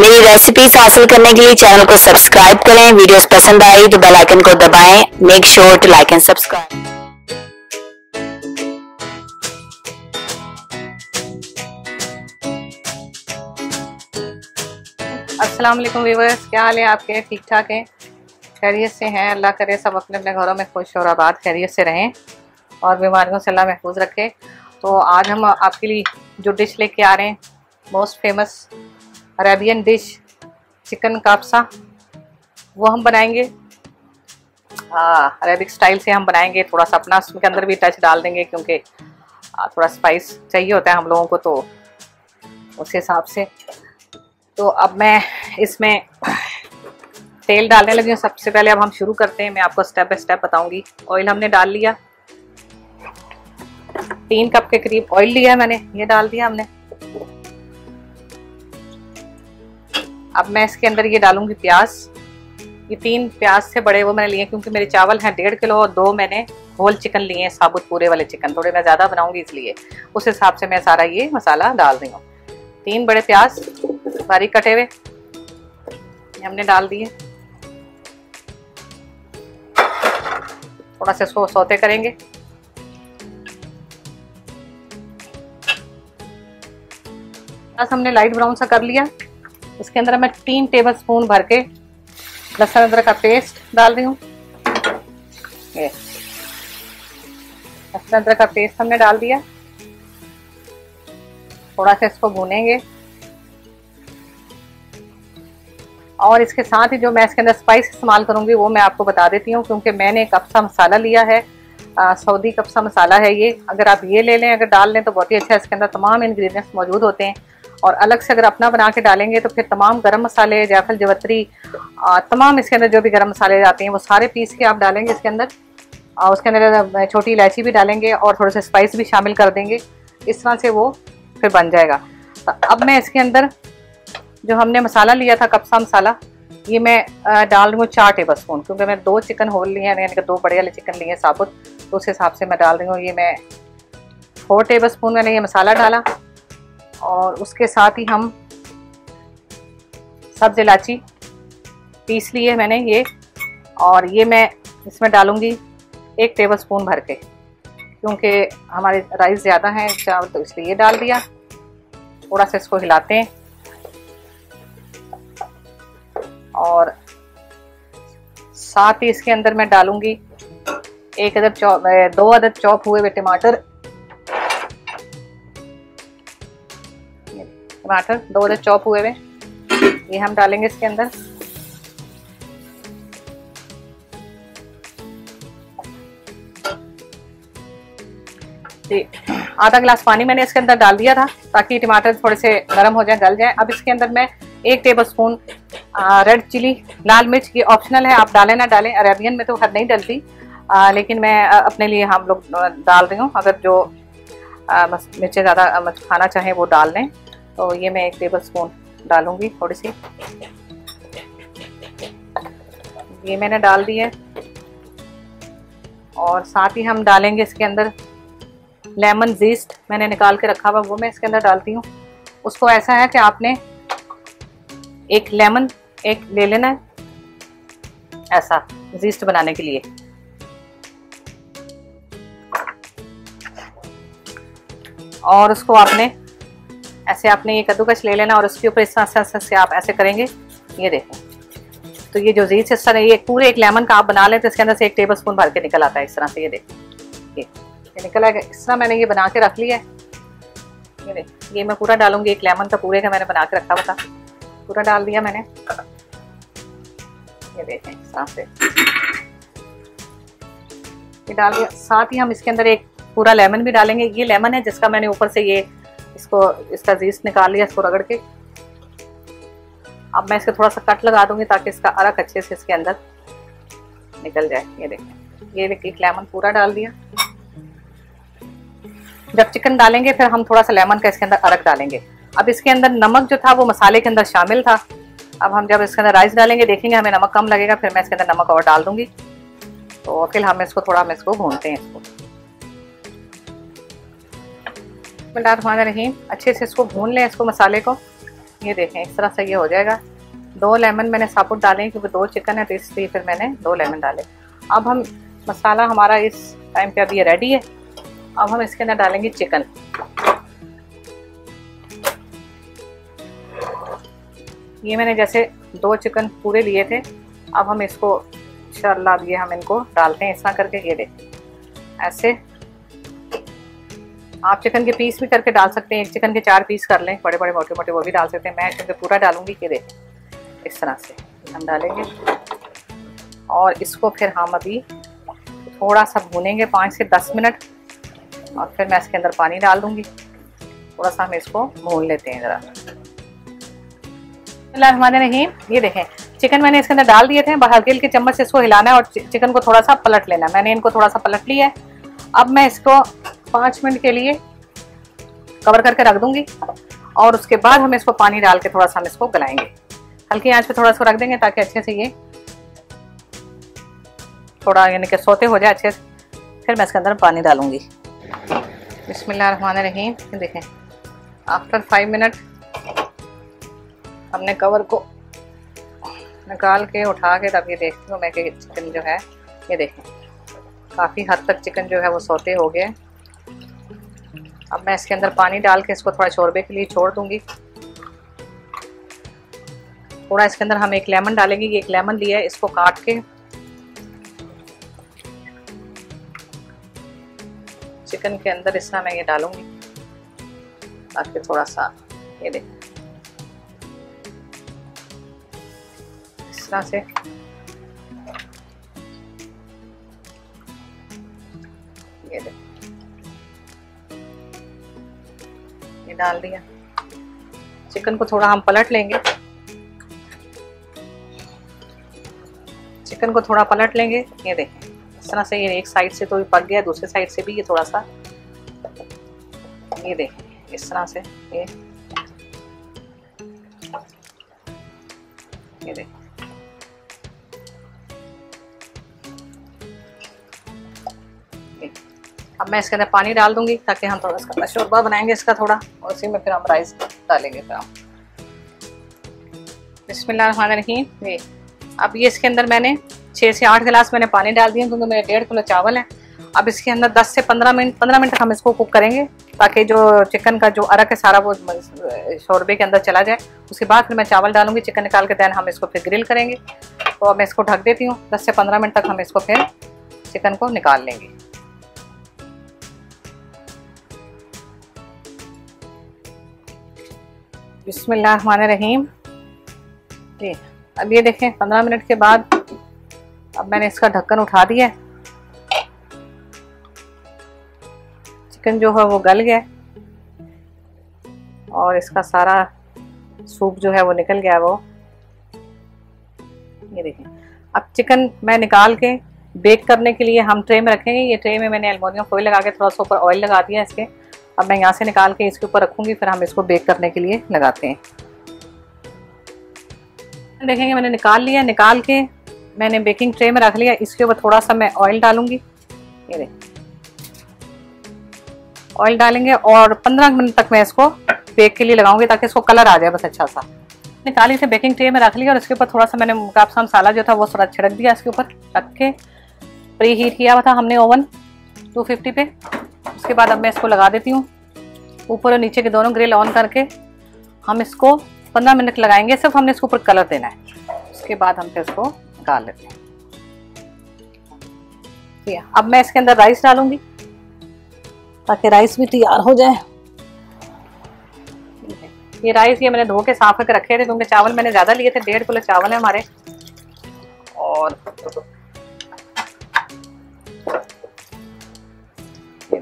मेरी रेसिपीज़ हासिल करने के लिए चैनल को सब्सक्राइब करें वीडियोस पसंद आई तो बेल आइकन को दबाएँ make sure to like and subscribe अस्सलाम वालेकुम व्यूवर्स क्या हाल है आपके? ठीक ठाक हैं? खैरियत से हैं, अल्लाह करे, सब अपने अपने घरों में खुश और आबाद, खैरियत से रहें और बीमारियों से अल्लाह महफूज रखे। तो आज हम आपके लिए जो डिश लेके आ रहे हैं most famous Arabian dish, chicken कापसा, वो हम बनाएँगे। अरेबिक स्टाइल से हम बनाएँगे। थोड़ा सा अपना उसके अंदर भी टच डाल देंगे क्योंकि थोड़ा स्पाइस चाहिए होता है हम लोगों को तो उस हिसाब से। तो अब मैं इसमें तेल डालने लगी हूँ। सबसे पहले अब हम शुरू करते हैं। मैं आपको स्टेप बाय स्टेप बताऊँगी। ऑयल हमने डाल लिया। तीन कप के करीब ऑयल लिया मैंने। ये डाल दिया हमने। अब मैं इसके अंदर ये डालूँगी प्याज। ये तीन प्याज से बड़े, वो मैंने लिए क्योंकि मेरे चावल हैं डेढ़ किलो और दो मैंने होल चिकन लिए हैं, साबुत पूरे वाले चिकन थोड़े मैं ज़्यादा बनाऊँगी इसलिए। उस हिसाब से मैं सारा ये मसाला डाल रही हूँ। तीन बड़े प्याज, बारीक कटे हुए। हमने डाल दिए। थोड़ा सा इसको सौते करेंगे। हमने लाइट ब्राउन सा कर लिया। इसके अंदर मैं तीन टेबल स्पून भर के लहसुन अदरक का पेस्ट डाल रही हूँ। लहसुन अदरक का पेस्ट हमने डाल दिया। थोड़ा सा इसको भूनेंगे। और इसके साथ ही जो मैं इसके अंदर स्पाइस इस्तेमाल करूँगी, वो मैं आपको बता देती हूँ, क्योंकि मैंने कप्सा मसाला लिया है। सऊदी कप्सा मसाला है ये। अगर आप ये ले लें, अगर डाल लें तो बहुत ही अच्छा इसके अंदर तमाम इंग्रेडिएंट्स मौजूद होते हैं। और अलग से अगर अपना बना के डालेंगे तो फिर तमाम गरम मसाले जायफल जवतरी तमाम इसके अंदर जो भी गरम मसाले जाते हैं, वो सारे पीस के आप डालेंगे इसके अंदर। और उसके अंदर छोटी इलायची भी डालेंगे और थोड़े से स्पाइस भी शामिल कर देंगे। इस तरह से वो फिर बन जाएगा। तो अब मैं इसके अंदर जो हमने मसाला लिया था, कप्सा मसाला, ये मैं डाल रही हूँ चार टेबल स्पून क्योंकि मैं दो चिकन होल लिए हैं यानी कि दो बड़े वाले चिकन लिए साबुत तो उस हिसाब से मैं डाल रही हूँ। ये मैं फोर टेबल स्पून मैंने ये मसाला डाला। और उसके साथ ही हम सब्ज इलाची पीस लिए मैंने ये, और ये मैं इसमें डालूँगी एक टेबल स्पून भर के, क्योंकि हमारे राइस ज़्यादा हैं चावल तो इसलिए ये डाल दिया। थोड़ा सा इसको हिलाते हैं। और साथ ही इसके अंदर मैं डालूँगी एक अदद चौप दो अदद चॉप हुए हुए टमाटर। टमाटर दो अदद चॉप हुए हुए। ये हम डालेंगे इसके अंदर। आधा गिलास पानी मैंने इसके अंदर डाल दिया था ताकि टमाटर थोड़े से गर्म हो जाए गल जाए। अब इसके अंदर मैं एक टेबल स्पून रेड चिली लाल मिर्च ये ऑप्शनल है आप डालें ना डालें। अरेबियन में तो हर नहीं डलती आ, लेकिन मैं अपने लिए हम लोग डाल रही हूँ। अगर जो मिर्चें ज़्यादा खाना चाहें वो डाल लें। तो ये मैं एक टेबल स्पून डालूँगी थोड़ी सी। ये मैंने डाल दी है। और साथ ही हम डालेंगे इसके अंदर लेमन जीस्ट मैंने निकाल के रखा हुआ, वो मैं इसके अंदर डालती हूँ। उसको ऐसा है कि आपने एक लेमन, एक ले लेना है ऐसा जीस्ट बनाने के लिए। और उसको आपने ऐसे आपने ये कद्दूकश ले लेना और उसके ऊपर इस तरह से आप ऐसे करेंगे। ये देखो। तो ये जो जीज इस तरह ये पूरे एक लेमन का आप बना लें तो इसके अंदर से एक टेबल स्पून भर के निकल आता है इस तरह से, ये देखो। ये ये निकल आएगा इस तरह मैंने ये बना के रख लिया है। ये देख, ये मैं पूरा डालूँगी, एक लेमन का पूरे का मैंने बना के रखा हुआ था। पूरा डाल दिया मैंने। ये देखें, इस तरह से। ये डाल दिया। साथ ही हम इसके अंदर एक पूरा लेमन भी डालेंगे। ये लेमन है जिसका मैंने ऊपर से ये इसको, इसका जीस निकाल लिया, इसको रगड़ के। अब मैं इसके थोड़ा सा कट लगा दूँगी ताकि इसका अरक अच्छे से इसके अंदर निकल जाए। ये देखें, ये देखिए लेमन पूरा डाल दिया। जब चिकन डालेंगे, फिर हम थोड़ा सा लेमन का इसके अंदर अरक डालेंगे। अब इसके अंदर नमक जो था, वो मसाले के अंदर शामिल था। अब हम जब इसके अंदर राइस डालेंगे, देखेंगे हमें नमक कम लगेगा, फिर मैं इसके अंदर नमक और डाल दूँगी। तो फिर हम इसको थोड़ा, हम इसको भूनते हैं इसको। रहीम अच्छे से इसको भून लें, इसको मसाले को। ये देखें, इस तरह से ये हो जाएगा। दो लेमन मैंने साबुत डाले, क्योंकि दो चिकन है तो इसलिए फिर मैंने दो लेमन डाले। अब हम मसाला हमारा इस टाइम पे अब ये रेडी है। अब हम इसके अंदर डालेंगे चिकन ये मैंने जैसे दो चिकन पूरे लिए थे, अब हम इसको, इंशाल्लाह ये हम इनको डालते हैं, इस तरह करके, ये देखें। ऐसे आप चिकन के पीस भी करके डाल सकते हैं, एक चिकन के चार पीस कर लें बड़े बड़े मोटे मोटे वो भी डाल सकते हैं। मैं क्योंकि पूरा डालूँगी, ये देखें, इस तरह से हम डालेंगे। और इसको फिर हम अभी थोड़ा सा भूनेंगे पाँच से दस मिनट, और फिर मैं इसके अंदर पानी डाल दूँगी। थोड़ा सा हम इसको भून लेते हैं ज़रा। हमारे नहीं ये देखें चिकन मैंने इसके अंदर डाल दिए थे हल्के हल्के चम्मच से इसको हिलाना है और चिकन को थोड़ा सा पलट लेना मैंने इनको थोड़ा सा पलट लिया है। अब मैं इसको पाँच मिनट के लिए कवर करके रख दूँगी और उसके बाद हम इसको पानी डाल के थोड़ा सा हम इसको गलाएँगे। हल्की आँच पे थोड़ा सा रख देंगे ताकि अच्छे से ये थोड़ा यानी कि सोते हो जाए अच्छे से। फिर मैं इसके अंदर पानी डालूँगी। रहीम देखें आफ्टर फाइव मिनट हमने कवर को निकाल के, उठा के, तब ये देखती हूँ मैं कि चिकन जो है, ये देखें, काफ़ी हद तक चिकन जो है वो सोते हो गए। अब मैं इसके अंदर पानी डाल के इसको थोड़ा शोरबे के लिए छोड़ दूँगी। थोड़ा इसके अंदर हम एक लेमन डालेंगे, ये एक लेमन लिया है, इसको काट के। चिकन के अंदर इस तरह मैं ये डालूँगी। ताकि थोड़ा सा ये देख। इस तरह से। ये देख। ये डाल दिया। चिकन को थोड़ा हम पलट लेंगे। चिकन को थोड़ा पलट लेंगे। ये देखें, इस तरह से ये एक साइड से तो पक गया, दूसरे साइड से भी ये थोड़ा सा। ये देखें, इस तरह से ये। ये देखें। अब मैं इसके अंदर पानी डाल दूँगी ताकि हम थोड़ा इसका शोरबा बनाएँगे इसका थोड़ा, और उसी में फिर हम राइस डालेंगे फिर हम। बिस्मिल्लाहिर्रहमानिर्रहीम। ये, अब ये इसके अंदर मैंने छः से आठ गिलास मैंने पानी डाल दिए क्योंकि मेरे डेढ़ किलो चावल है। अब इसके अंदर 10 से 15 मिनट 15 मिनट हम इसको कुक करेंगे, ताकि जो चिकन का जो अरक है सारा वो शोरबे के अंदर चला जाए। उसके बाद फिर मैं चावल डालूँगी, चिकन निकाल के दैन हम इसको फिर ग्रिल करेंगे। तो अब मैं इसको ढक देती हूँ। 10 से 15 मिनट तक हम इसको फिर चिकन को निकाल लेंगे। बिस्मिल्लाहिर्रहमानिर्रहीम। जी, अब ये देखें, पंद्रह मिनट के बाद अब मैंने इसका ढक्कन उठा दिया चिकन जो है वो गल गया और इसका सारा सूप जो है वो निकल गया वो। ये देखें, अब चिकन मैं निकाल के बेक करने के लिए हम ट्रे में रखेंगे। ये ट्रे में मैंने एलमोनियम फॉइल लगा के थोड़ा सा ऊपर ऑयल लगा दिया इसके। अब मैं यहाँ से निकाल के इसके ऊपर रखूँगी, फिर हम इसको बेक करने के लिए लगाते हैं। देखेंगे मैंने निकाल लिया, निकाल के मैंने बेकिंग ट्रे में रख लिया। इसके ऊपर थोड़ा सा मैं ऑयल डालूँगी। ये देख। ऑयल डालेंगे और 15 मिनट तक मैं इसको बेक के लिए लगाऊँगी ताकि इसको कलर आ जाए बस अच्छा सा। निकाली थे बेकिंग ट्रे में रख लिया और इसके ऊपर थोड़ा सा मैंने मुकाबसा मसाला जो था वो थोड़ा छिड़क दिया इसके ऊपर रख के। प्री हीट किया हुआ था हमने ओवन 250 पे। उसके बाद अब मैं इसको लगा देती हूँ। ऊपर और नीचे के दोनों ग्रिल ऑन करके हम इसको 15 मिनट लगाएँगे, सिर्फ़ हमने इसके ऊपर कलर देना है। उसके बाद हम फिर इसको निकाल लेते हैं। अब मैं इसके अंदर राइस डालूँगी, ताकि राइस भी तैयार हो जाए। ये राइस ये मैंने धो के साफ़ करके रखे थे, क्योंकि चावल मैंने ज़्यादा लिए थे, डेढ़ किलो चावल है हमारे। और ये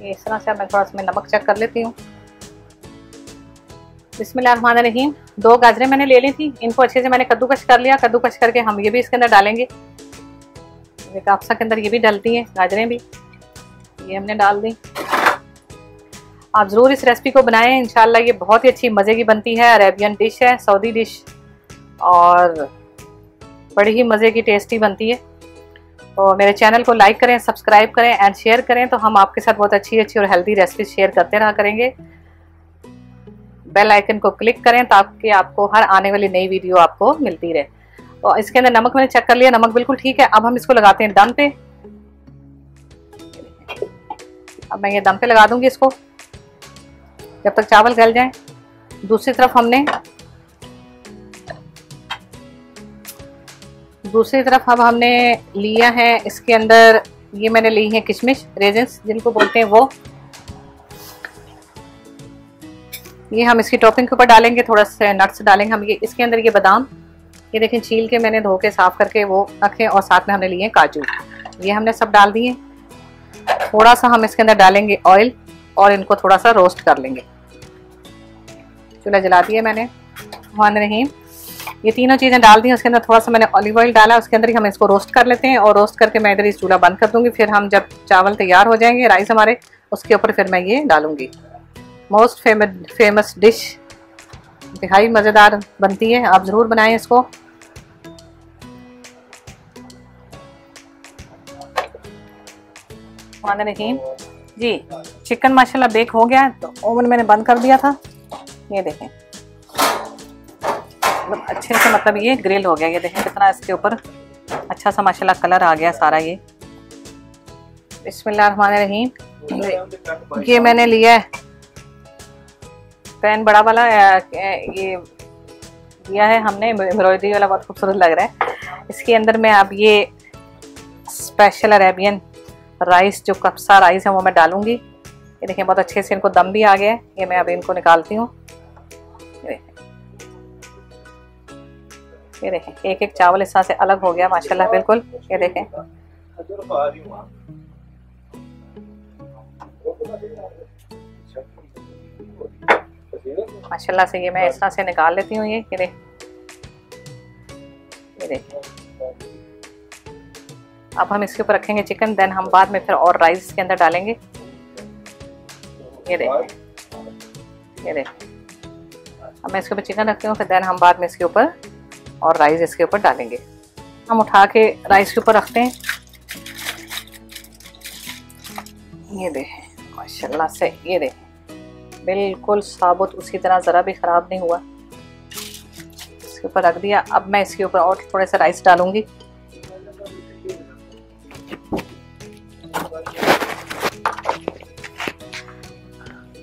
इस तरह से मैं थोड़ा सा मैं नमक चेक कर लेती हूँ। रहीम, दो गाजरें मैंने ले ली थी, इनको अच्छे से मैंने कद्दूकश कर लिया, कद्दूकश करके हम ये भी इसके अंदर डालेंगे। काफसा के अंदर ये भी डलती हैं, गाजरें भी। ये हमने डाल दी। आप ज़रूर इस रेसिपी को बनाएँ, इंशाल्लाह ये बहुत ही अच्छी मज़े की बनती है। अरेबियन डिश है, सऊदी डिश, और बड़ी ही मज़े की टेस्टी बनती है। तो मेरे चैनल को लाइक करें, सब्सक्राइब करें एंड शेयर करें तो हम आपके साथ बहुत अच्छी अच्छी और हेल्दी रेसिपी शेयर करते रहा करेंगे। बेल आइकन को क्लिक करें ताकि आपको हर आने वाली नई वीडियो आपको मिलती रहे। तो इसके अंदर नमक मैंने चेक कर लिया, नमक बिल्कुल ठीक है, अब हम इसको लगाते हैं दम पे। अब मैं ये दम पे लगा दूँगी इसको, जब तक चावल गल जाए। दूसरी तरफ़ हमने दूसरी तरफ़ अब हमने लिया है इसके अंदर, ये मैंने ली है किशमिश, रेजेंस, जिनको बोलते हैं वो। ये हम इसकी टॉपिंग के ऊपर डालेंगे, थोड़ा सा नट्स डालेंगे हम। ये इसके अंदर ये बादाम, ये देखें, छील के मैंने धो के साफ़ करके वो रखे और साथ में हमने लिए काजू। ये हमने सब डाल दिए। थोड़ा सा हम इसके अंदर डालेंगे ऑयल और इनको थोड़ा सा रोस्ट कर लेंगे। चूल्हा जला दिया मैंने। वन रहीम ये तीनों चीज़ें डाल दी, उसके अंदर थोड़ा सा मैंने ऑलिव ऑयल डाला, उसके अंदर ही हम इसको रोस्ट कर लेते हैं और रोस्ट करके मैं इधर इस चूल्हा बंद कर दूँगी। फिर हम जब चावल तैयार हो जाएँगे राइस हमारे, उसके ऊपर फिर मैं ये डालूँगी। मोस्ट फ़ेमस फ़ेमस डिश दिखाई, मज़ेदार बनती है, आप ज़रूर बनाएँ इसको। रहीम जी चिकन माशाल्लाह बेक हो गया तो ओवन मैंने बंद कर दिया था। ये देखें। मतलब अच्छे से मतलब ये ग्रिल हो गया, ये देखें कितना इसके ऊपर अच्छा सा माशाल्लाह कलर आ गया सारा ये। रहीम ये मैंने लिया है। पैन बड़ा वाला, ये दिया है हमने एम्ब्रॉयडरी वाला बहुत खूबसूरत लग रहा है। इसके अंदर मैं अब ये स्पेशल अरेबियन राइस जो कप्सा राइस है, वो मैं डालूँगी। ये देखें बहुत अच्छे से इनको दम भी आ गया है। ये मैं अब इनको निकालती हूँ। ये देखें एक एक चावल इस तरह से अलग हो गया, माशाल्लाह, बिल्कुल, ये देखें। माशाल्लाह से ये मैं इस तरह से निकाल लेती हूँ, ये ये देख। ये देख। अब हम इसके ऊपर रखेंगे चिकन देन हम बाद में फिर और राइस के अंदर डालेंगे। ये देख। ये देख। अब मैं इसके ऊपर चिकन रखती हूँ, फिर देन हम बाद में इसके ऊपर और राइस इसके ऊपर डालेंगे। हम उठा के राइस के ऊपर रखते हैं। ये देखें, माशाल्लाह से ये देखें। बिल्कुल साबुत उसी तरह ज़रा भी ख़राब नहीं हुआ। इसके ऊपर रख दिया। अब मैं इसके ऊपर और थोड़े से राइस डालूँगी।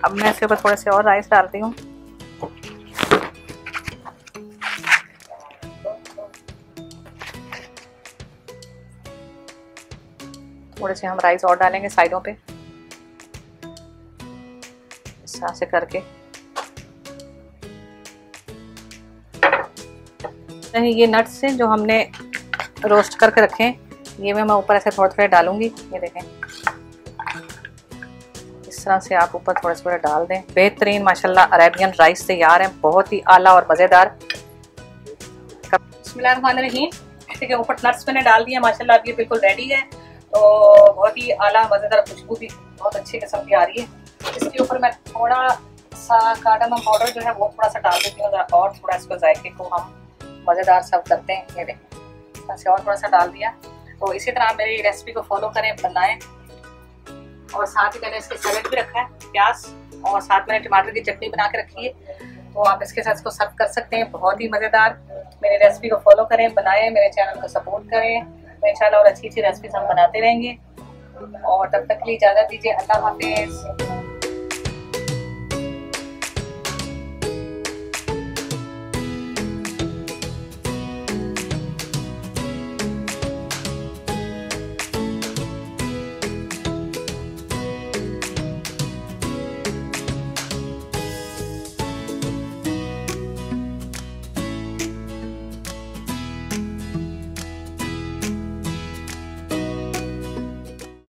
अब मैं इसके ऊपर थोड़े से और राइस डालती हूँ। थोड़े से हम राइस और डालेंगे साइडों पे। इस तरह से करके। नहीं, ये नट्स से जो हमने रोस्ट करके रखे हैं। ये मैं मैं ऊपर ऐसे थोड़े थोड़े डालूँगी। ये देखें। इस तरह से आप ऊपर थोड़े थोड़े डाल दें। बेहतरीन, माशाल्लाह, अरेबियन राइस तैयार है। बहुत ही आला और मज़ेदार। रही ठीक है, ऊपर नट्स मैंने डाल दिया। माशाल्लाह, अब ये बिल्कुल रेडी है। तो बहुत ही आला, मज़ेदार खुशबू भी बहुत अच्छी किस्म की आ रही है। इसके ऊपर मैं थोड़ा सा कार्डमम पाउडर जो है, वो थोड़ा सा डाल देती हूँ और थोड़ा इसको जायके को हम मज़ेदार सर्व करते हैं, ये देखें। और थोड़ा सा डाल दिया। तो इसी तरह मेरी रेसिपी को फॉलो करें, बनाएँ। और साथ ही मैंने इसके सैलेड भी रखा है, प्याज, और साथ मैंने टमाटर की चटनी बना के रखी है। तो आप इसके साथ इसको सर्व कर सकते हैं, बहुत ही मज़ेदार। मेरी रेसिपी को फॉलो करें, बनाएँ, मेरे चैनल को सपोर्ट करें। तो इंशाल्लाह और अच्छी अच्छी रेसिपीज़ हम बनाते रहेंगे। और तब तक के लिए इजाज़त दीजिए। अल्लाह हाफिज़।